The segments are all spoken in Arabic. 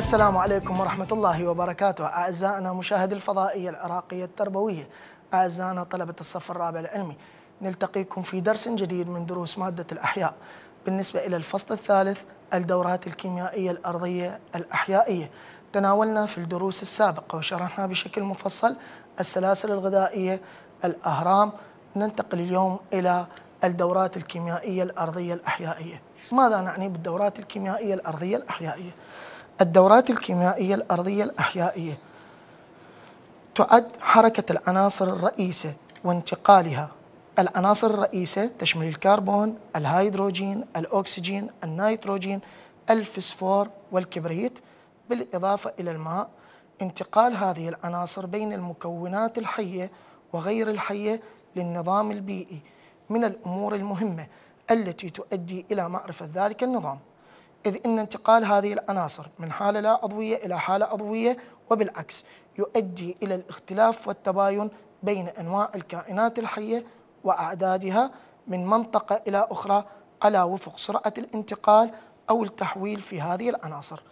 السلام عليكم ورحمة الله وبركاته. أعزائنا مشاهدي الفضائية العراقية التربوية أعزائنا طلبة الصف الرابع العلمي نلتقيكم في درس جديد من دروس مادة الأحياء. بالنسبة إلى الفصل الثالث الدورات الكيميائية الأرضية الأحيائية. تناولنا في الدروس السابقة وشرحنا بشكل مفصل السلاسل الغذائية الأهرام. ننتقل اليوم إلى الدورات الكيميائية الأرضية الأحيائية. ماذا نعني بالدورات الكيميائية الأرضية الأحيائية؟ الدورات الكيميائية الأرضية الأحيائية. تعد حركة العناصر الرئيسة وانتقالها. العناصر الرئيسة تشمل الكربون، الهيدروجين، الأكسجين، النيتروجين، الفسفور والكبريت. بالإضافة إلى الماء انتقال هذه العناصر بين المكونات الحية وغير الحية للنظام البيئي من الأمور المهمة التي تؤدي إلى معرفة ذلك النظام. إذ أن انتقال هذه العناصر من حالة لا عضوية إلى حالة عضوية وبالعكس يؤدي إلى الاختلاف والتباين بين أنواع الكائنات الحية وأعدادها من منطقة إلى أخرى على وفق سرعة الانتقال أو التحويل في هذه العناصر.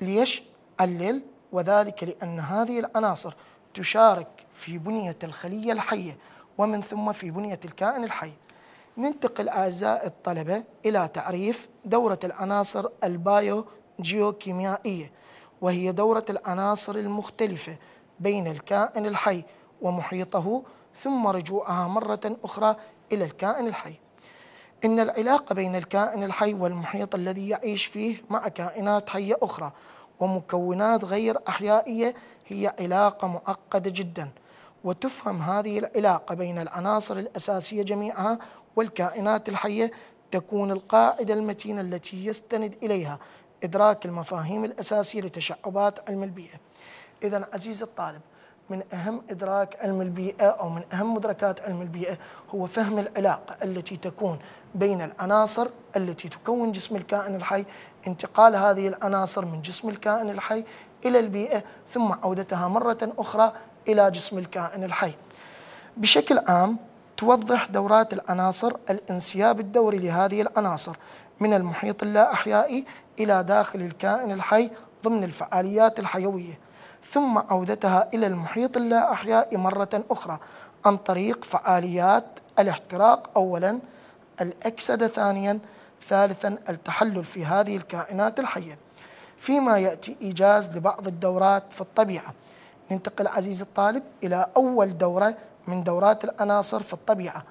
ليش؟ علل وذلك لأن هذه العناصر تشارك في بنية الخلية الحية ومن ثم في بنية الكائن الحي. ننتقل أعزائي الطلبة إلى تعريف دورة العناصر البايو جيوكيميائية وهي دورة العناصر المختلفة بين الكائن الحي ومحيطه ثم رجوعها مرة أخرى إلى الكائن الحي. إن العلاقة بين الكائن الحي والمحيط الذي يعيش فيه مع كائنات حية أخرى ومكونات غير أحيائية هي علاقة معقدة جدا. وتفهم هذه العلاقة بين العناصر الأساسية جميعها والكائنات الحية تكون القاعدة المتينة التي يستند إليها إدراك المفاهيم الأساسية لتشعبات علم البيئة. إذا عزيزي الطالب من أهم إدراك علم البيئة أو من أهم مدركات علم البيئة هو فهم العلاقة التي تكون بين العناصر التي تكون جسم الكائن الحي انتقال هذه العناصر من جسم الكائن الحي إلى البيئة ثم عودتها مرة أخرى إلى جسم الكائن الحي. بشكل عام توضح دورات العناصر الانسياب الدوري لهذه العناصر من المحيط اللا أحيائي إلى داخل الكائن الحي ضمن الفعاليات الحيوية. ثم عودتها إلى المحيط اللا أحيائي مرة أخرى عن طريق فعاليات الاحتراق أولا الأكسدة ثانيا ثالثا التحلل في هذه الكائنات الحية. فيما يأتي إيجاز لبعض الدورات في الطبيعة. ننتقل عزيزي الطالب إلى أول دورة من دورات العناصر في الطبيعة.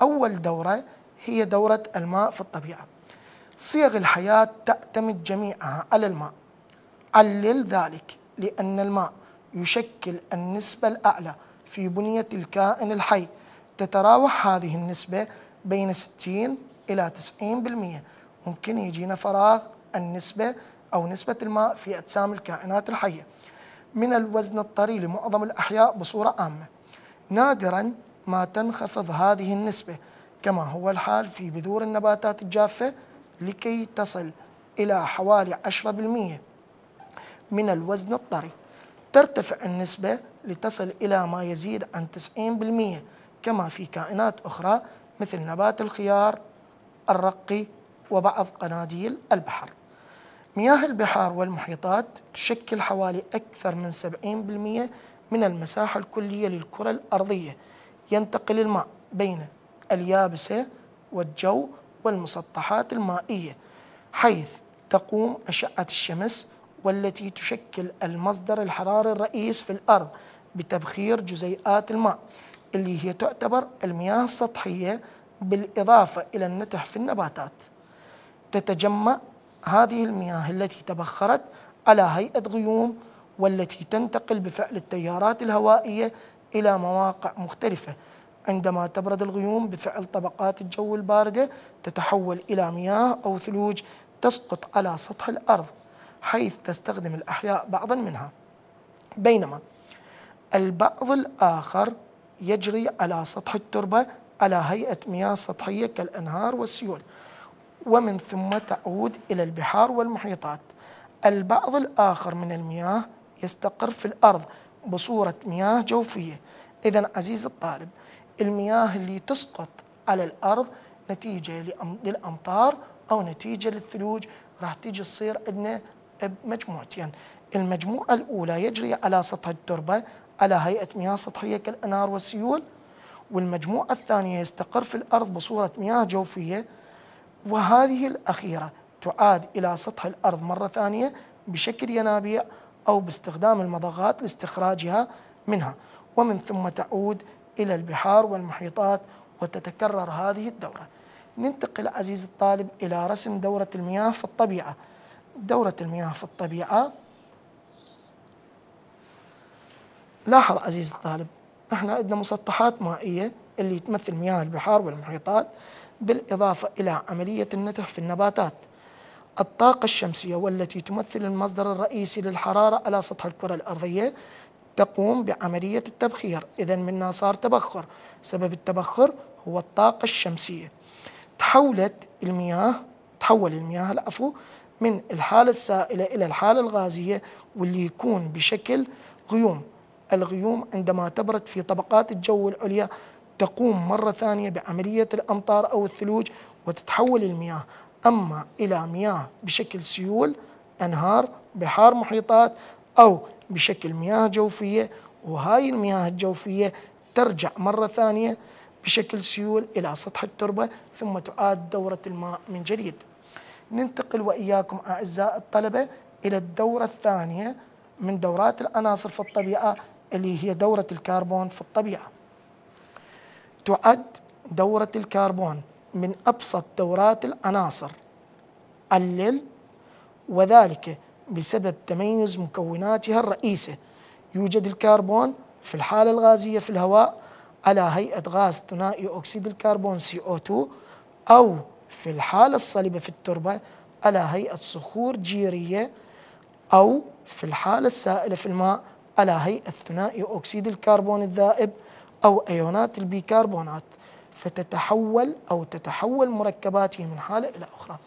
أول دورة هي دورة الماء في الطبيعة. صيغ الحياة تعتمد جميعها على الماء. علل ذلك. لأن الماء يشكل النسبة الأعلى في بنية الكائن الحي. تتراوح هذه النسبة بين 60 إلى 90% ممكن يجينا فراغ النسبة أو نسبة الماء في أجسام الكائنات الحية. من الوزن الطري لمعظم الأحياء بصورة عامة. نادرا ما تنخفض هذه النسبة كما هو الحال في بذور النباتات الجافة لكي تصل إلى حوالي 10% من الوزن الطري. ترتفع النسبة لتصل إلى ما يزيد عن 90% كما في كائنات أخرى مثل نبات الخيار الرقي وبعض قناديل البحر. مياه البحار والمحيطات تشكل حوالي أكثر من 70% من المساحة الكلية للكرة الأرضية. ينتقل الماء بين اليابسة والجو والمسطحات المائية حيث تقوم أشعة الشمس والتي تشكل المصدر الحراري الرئيس في الأرض بتبخير جزيئات الماء اللي هي تعتبر المياه السطحية بالإضافة إلى النتح في النباتات. تتجمع هذه المياه التي تبخرت على هيئة غيوم والتي تنتقل بفعل التيارات الهوائية إلى مواقع مختلفة. عندما تبرد الغيوم بفعل طبقات الجو الباردة تتحول إلى مياه أو ثلوج تسقط على سطح الأرض. حيث تستخدم الأحياء بعضا منها. بينما البعض الآخر يجري على سطح التربة على هيئة مياه سطحية كالأنهار والسيول ومن ثم تعود إلى البحار والمحيطات. البعض الآخر من المياه يستقر في الأرض بصورة مياه جوفية. إذا عزيز الطالب المياه اللي تسقط على الأرض نتيجة للأمطار أو نتيجة للثلوج راح تيجي تصير عندنا بمجموعتين المجموعة الأولى يجري على سطح التربة على هيئة مياه سطحية كالأنهار والسيول. والمجموعة الثانية يستقر في الأرض بصورة مياه جوفية. وهذه الأخيرة تعاد إلى سطح الأرض مرة ثانية بشكل ينابيع أو باستخدام المضغات لاستخراجها منها. ومن ثم تعود إلى البحار والمحيطات وتتكرر هذه الدورة. ننتقل عزيزي الطالب إلى رسم دورة المياه في الطبيعة. دورة المياه في الطبيعة. لاحظ عزيزي الطالب إحنا عندنا مسطحات مائية اللي تمثل مياه البحار والمحيطات بالإضافة إلى عملية النتح في النباتات. الطاقة الشمسية والتي تمثل المصدر الرئيسي للحرارة على سطح الكرة الأرضية تقوم بعملية التبخير. إذا منا صار تبخر. سبب التبخر هو الطاقة الشمسية. تحولت المياه تحول المياه العفو من الحالة السائلة إلى الحالة الغازية واللي يكون بشكل غيوم. الغيوم عندما تبرد في طبقات الجو العليا تقوم مرة ثانية بعملية الأمطار أو الثلوج وتتحول المياه. أما إلى مياه بشكل سيول أنهار بحار محيطات أو بشكل مياه جوفية وهاي المياه الجوفية ترجع مرة ثانية بشكل سيول إلى سطح التربة ثم تعاد دورة الماء من جديد. ننتقل وإياكم أعزائي الطلبة إلى الدورة الثانية من دورات العناصر في الطبيعة اللي هي دورة الكربون في الطبيعة. تعد دورة الكربون من أبسط دورات العناصر علل وذلك بسبب تميز مكوناتها الرئيسة. يوجد الكربون في الحالة الغازية في الهواء على هيئة غاز ثنائي أكسيد الكربون CO2 أو في الحالة الصلبة في التربة على هيئة صخور جيرية أو في الحالة السائلة في الماء على هيئة ثنائي أكسيد الكربون الذائب أو أيونات البيكربونات. فتتحول أو تتحول مركباته من حالة إلى أخرى.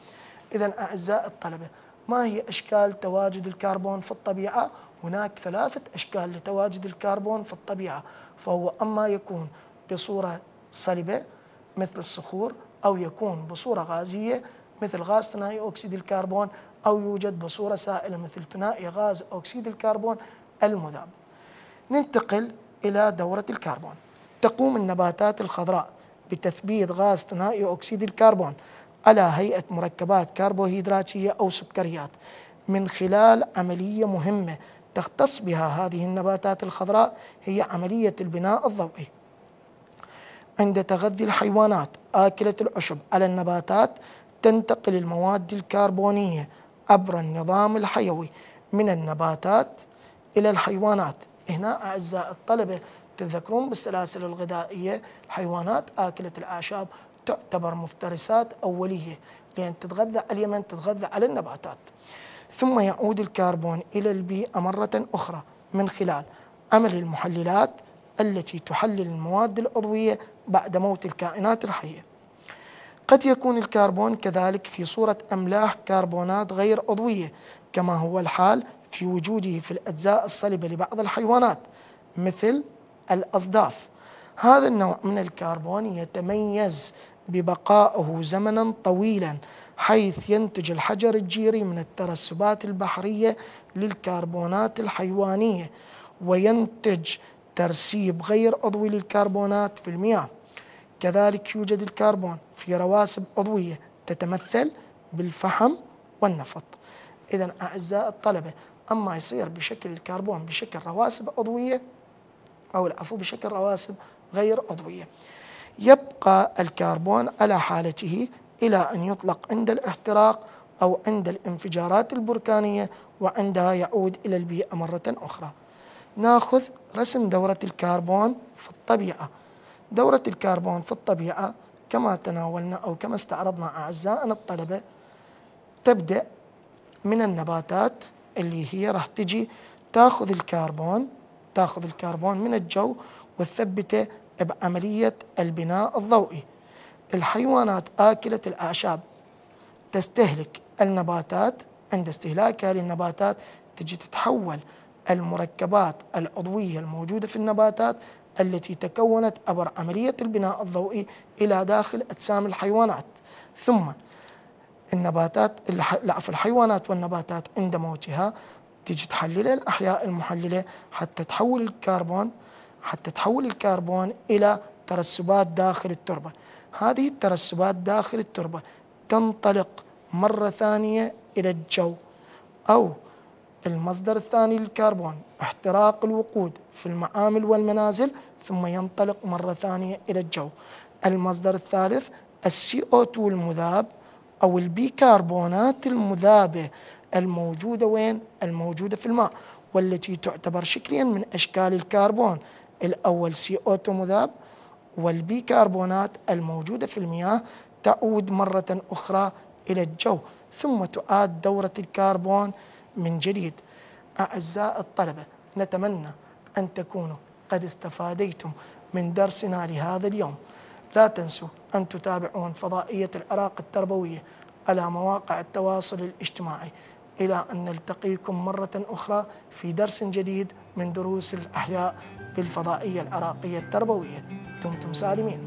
إذا أعزائي الطلبة ما هي أشكال تواجد الكربون في الطبيعة؟ هناك ثلاثة أشكال لتواجد الكربون في الطبيعة. فهو أما يكون بصورة صلبة مثل الصخور أو يكون بصورة غازية مثل غاز ثنائي أكسيد الكربون أو يوجد بصورة سائلة مثل ثنائي غاز أكسيد الكربون المذاب. ننتقل إلى دورة الكربون. تقوم النباتات الخضراء بتثبيت غاز ثنائي أكسيد الكربون على هيئة مركبات كربوهيدراتية أو سكريات من خلال عملية مهمة تختص بها هذه النباتات الخضراء هي عملية البناء الضوئي. عند تغذي الحيوانات. آكلة العشب على النباتات تنتقل المواد الكربونية عبر النظام الحيوي من النباتات إلى الحيوانات. هنا أعزائي الطلبة تذكرون بالسلاسل الغذائية الحيوانات آكلة الأعشاب تعتبر مفترسات أولية لأن تتغذى على اليمن تتغذى على النباتات. ثم يعود الكربون إلى البيئة مرة أخرى من خلال عمل المحللات التي تحلل المواد العضوية بعد موت الكائنات الحية. قد يكون الكربون كذلك في صورة أملاح كربونات غير عضوية كما هو الحال في وجوده في الأجزاء الصلبة لبعض الحيوانات مثل الأصداف. هذا النوع من الكربون يتميز ببقائه زمنا طويلا حيث ينتج الحجر الجيري من الترسبات البحرية للكربونات الحيوانية وينتج ترسيب غير عضوي للكربونات في المياه. كذلك يوجد الكربون في رواسب عضوية تتمثل بالفحم والنفط. إذا أعزائي الطلبة أما يصير بشكل الكربون بشكل رواسب عضوية أو العفو بشكل رواسب غير عضوية يبقى الكربون على حالته إلى أن يطلق عند الاحتراق أو عند الانفجارات البركانية وعندها يعود إلى البيئة مرة أخرى. ناخذ رسم دورة الكربون في الطبيعة. دورة الكربون في الطبيعة كما تناولنا أو كما استعرضنا أعزائنا الطلبة تبدأ من النباتات اللي هي راح تجي تاخذ الكربون تاخذ الكربون من الجو وتثبته بعملية البناء الضوئي. الحيوانات آكلة الأعشاب تستهلك النباتات عند استهلاكها للنباتات تجي تتحول المركبات العضوية الموجودة في النباتات التي تكونت عبر عملية البناء الضوئي إلى داخل أجسام الحيوانات. ثم النباتات في الحيوانات والنباتات عند موتها تيجي تحللها الأحياء المحللة حتى تحول الكربون حتى تحول الكربون إلى ترسبات داخل التربة. هذه الترسبات داخل التربة تنطلق مرة ثانية إلى الجو أو المصدر الثاني للكربون احتراق الوقود في المعامل والمنازل ثم ينطلق مرة ثانية إلى الجو المصدر الثالث ال CO2 المذاب أو البيكربونات المذابة الموجودة وين؟ الموجودة في الماء والتي تعتبر شكليا من أشكال الكربون الأول CO2 مذاب والبيكربونات الموجودة في المياه تعود مرة أخرى إلى الجو ثم تعاد دورة الكربون من جديد. أعزائي الطلبة نتمنى أن تكونوا قد استفاديتم من درسنا لهذا اليوم. لا تنسوا أن تتابعون فضائية العراق التربوية على مواقع التواصل الاجتماعي. إلى أن نلتقيكم مرة أخرى في درس جديد من دروس الأحياء في الفضائية العراقية التربوية. دمتم سالمين.